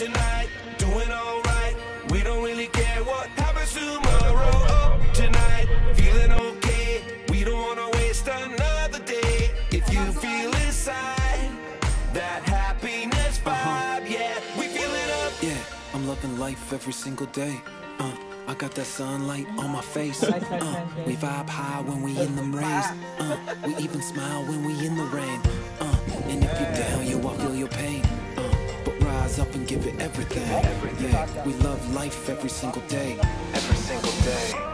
tonight, doing alright. We don't really care what happens tomorrow. Up tonight, feeling okay. We don't wanna waste another day. If you feel inside that happiness vibe, yeah, we feel it up. Yeah, I'm loving life every single day. Uh, I got that sunlight on my face. Uh, we vibe high when we in them rays. Uh, we even smile when we in the rain. Give it everything. Yeah, we love life every single day. Every single day.